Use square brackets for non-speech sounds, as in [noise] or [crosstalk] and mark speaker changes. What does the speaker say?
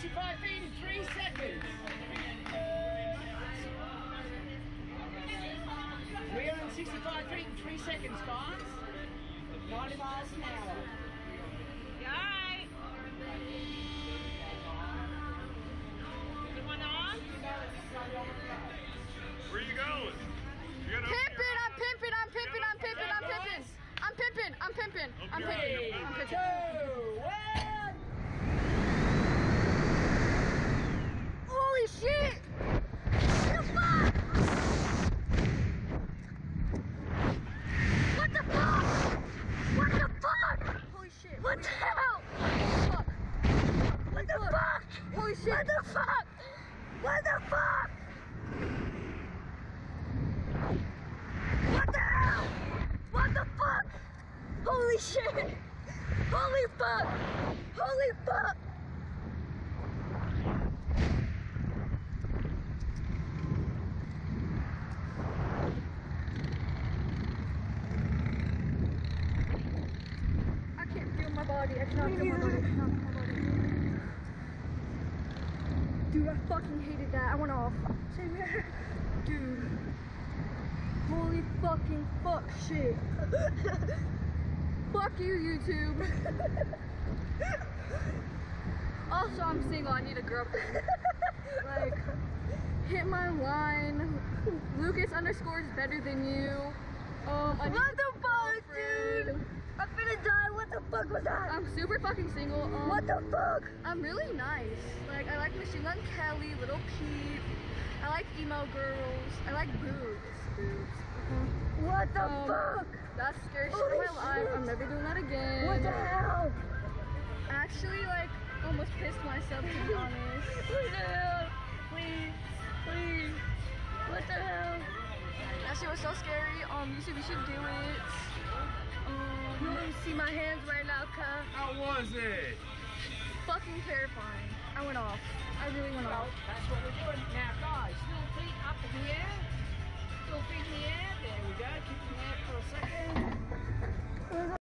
Speaker 1: 65 feet in three seconds. 365 feet in three seconds, guys. 90 miles an hour.
Speaker 2: Yay! Is one on?
Speaker 3: Where you going? You gonna open
Speaker 4: Pimpin',
Speaker 3: your
Speaker 4: I'm pimping, I'm pimping, I'm pimping, I'm pimping. I'm pimping, I'm pimping, I'm
Speaker 1: Three,
Speaker 4: pimping, I'm pimping.
Speaker 1: two, one.
Speaker 4: Holy shit! What the fuck? What the fuck? What the fuck? Holy shit. What the hell? What the fuck? Holy shit. What the fuck? What the fuck? What the hell? What the fuck? Holy shit. Holy fuck. Holy fuck. I can't feel my body. I cannot feel my body. I cannot feel my body. Dude, I fucking hated that. I went off. Same here. Dude. Holy fucking fuck shit. fuck you, YouTube. also, I'm single. I need a girlfriend. like, hit my line. Lucas underscore is better than you. Um, I
Speaker 5: What the fuck, dude? I'm finna die. What the fuck was that?
Speaker 4: I'm super fucking single. Um,
Speaker 5: What the fuck?
Speaker 4: I'm really nice. Like I like Machine Gun Kelly, Lil Peep. I like emo girls. I like boobs. Boobs.
Speaker 5: What the
Speaker 4: Um,
Speaker 5: fuck?
Speaker 4: That's the scary shit of my life. I'm never doing that again.
Speaker 5: What the hell?
Speaker 4: I actually like almost pissed myself to be honest. [laughs]
Speaker 5: What the hell? Please, please. What the hell?
Speaker 4: That shit was so scary. Um, you should we should do it.
Speaker 5: You don't see my hands right now, cuz.
Speaker 3: How was it?
Speaker 4: fucking terrifying. I went off. I really went off.
Speaker 1: that's what we're doing. Now, guys, little feet up in the air.